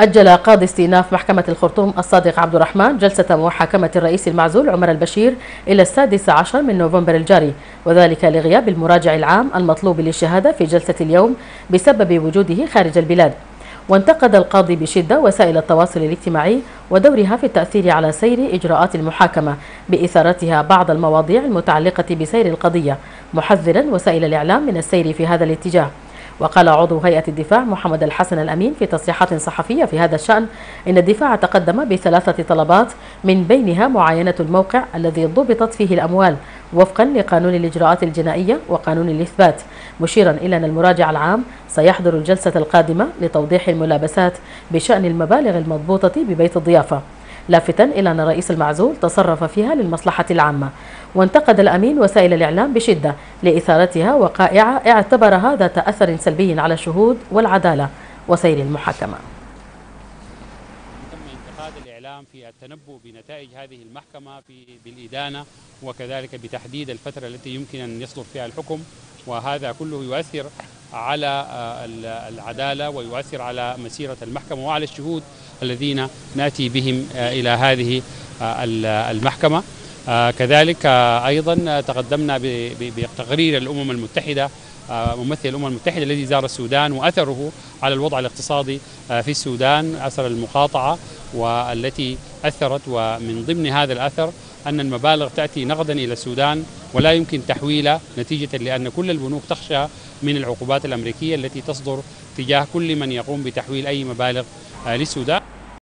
أجل قاضي استئناف محكمة الخرطوم الصادق عبد الرحمن جلسة محاكمة الرئيس المعزول عمر البشير إلى السادس عشر من نوفمبر الجاري وذلك لغياب المراجع العام المطلوب للشهادة في جلسة اليوم بسبب وجوده خارج البلاد. وانتقد القاضي بشدة وسائل التواصل الاجتماعي ودورها في التأثير على سير إجراءات المحاكمة بإثارتها بعض المواضيع المتعلقة بسير القضية محذرا وسائل الإعلام من السير في هذا الاتجاه. وقال عضو هيئة الدفاع محمد الحسن الأمين في تصريحات صحفية في هذا الشأن إن الدفاع تقدم بثلاثة طلبات من بينها معاينة الموقع الذي ضبطت فيه الأموال وفقا لقانون الإجراءات الجنائية وقانون الإثبات. مشيرا إلى أن المراجع العام سيحضر الجلسة القادمة لتوضيح الملابسات بشأن المبالغ المضبوطة ببيت الضيافة. لافتا إلى أن الرئيس المعزول تصرف فيها للمصلحة العامة. وانتقد الأمين وسائل الإعلام بشدة لإثارتها وقائع اعتبرها ذات أثر سلبي على الشهود والعدالة وسير المحاكمة. تم انتقاد الإعلام في التنبؤ بنتائج هذه المحكمة في بالإدانة وكذلك بتحديد الفترة التي يمكن أن يصدر فيها الحكم وهذا كله يؤثر على العدالة ويؤثر على مسيرة المحكمة وعلى الشهود الذين نأتي بهم إلى هذه المحكمة. كذلك أيضا تقدمنا بتقرير الأمم المتحدة ممثل الأمم المتحدة الذي زار السودان وأثره على الوضع الاقتصادي في السودان أثر المقاطعة والتي أثرت. ومن ضمن هذا الأثر أن المبالغ تأتي نقدا إلى السودان ولا يمكن تحويلها نتيجة لأن كل البنوك تخشى من العقوبات الأمريكية التي تصدر تجاه كل من يقوم بتحويل أي مبالغ للسودان.